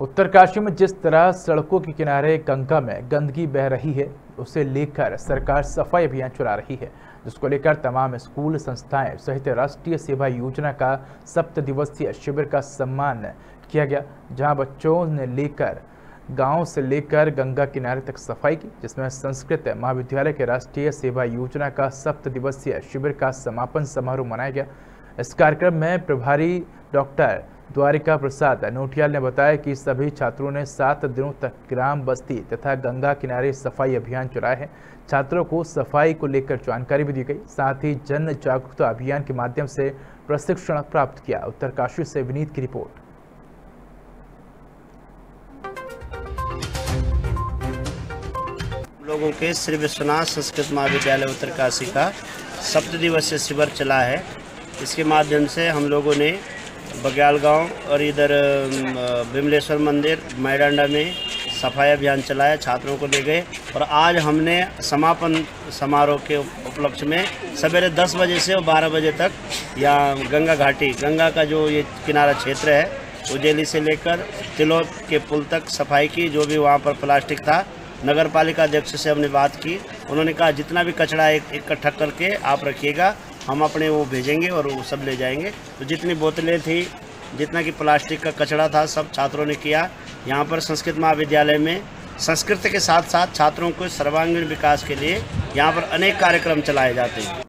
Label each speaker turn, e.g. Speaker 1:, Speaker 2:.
Speaker 1: उत्तरकाशी में जिस तरह सड़कों के किनारे गंगा में गंदगी बह रही है, उसे लेकर सरकार सफ़ाई अभियान चला रही है, जिसको लेकर तमाम स्कूल संस्थाएँ सहित राष्ट्रीय सेवा योजना का सप्त दिवसीय शिविर का सम्मान किया गया, जहाँ बच्चों ने लेकर, गाँव से लेकर गंगा किनारे तक सफ़ाई की, जिसमें संस्कृत महाविद्यालय के राष्ट्रीय सेवा योजना का सप्त दिवसीय शिविर का समापन समारोह मनाया गया। इस कार्यक्रम में प्रभारी डॉक्टर द्वारिका प्रसाद नोटियाल ने बताया कि सभी छात्रों ने सात दिनों तक ग्राम बस्ती तथा गंगा किनारे सफ़ाई अभियान चलाए हैं। छात्रों को सफ़ाई को लेकर जानकारी भी दी गई। साथ ही जन जागरूकता अभियान के माध्यम से प्रशिक्षण प्राप्त किया। उत्तरकाशी से विनीत की रिपोर्ट।
Speaker 2: लोगों के श्री विश्वनाथ संस्कृत महाविद्यालय उत्तरकाशी का सप्त दिवसीय शिविर चला है। इसके माध्यम से हम लोगों ने बग्याल गाँव और इधर विमलेश्वर मंदिर, मैडांडा में सफ़ाई अभियान चलाया, छात्रों को ले गए। और आज हमने समापन समारोह के उपलक्ष्य में सवेरे 10 बजे से और 12 बजे तक यहाँ गंगा घाटी, गंगा का जो ये किनारा क्षेत्र है, उजेली से लेकर तिलोक के पुल तक सफ़ाई की, जो भी वहाँ पर प्लास्टिक था नगर पालिका अध्यक्ष से हमने बात की। उन्होंने कहा, जितना भी कचरा एक इकट्ठा करके आप रखिएगा हम अपने वो भेजेंगे और वो सब ले जाएँगे। तो जितनी बोतलें थी, जितना कि प्लास्टिक का कचरा था, सब छात्रों ने किया। यहाँ पर संस्कृत महाविद्यालय में संस्कृत के साथ साथ छात्रों को सर्वांगीण विकास के लिए यहाँ पर अनेक कार्यक्रम चलाए जाते हैं।